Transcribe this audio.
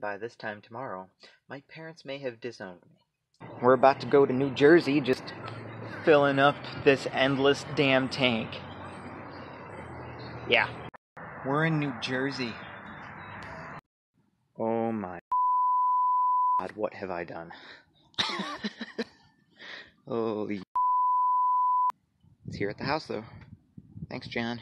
By this time tomorrow, my parents may have disowned me. We're about to go to New Jersey, just filling up this endless damn tank. Yeah. We're in New Jersey. Oh my god, what have I done? Holy. It's here at the house though. Thanks, John.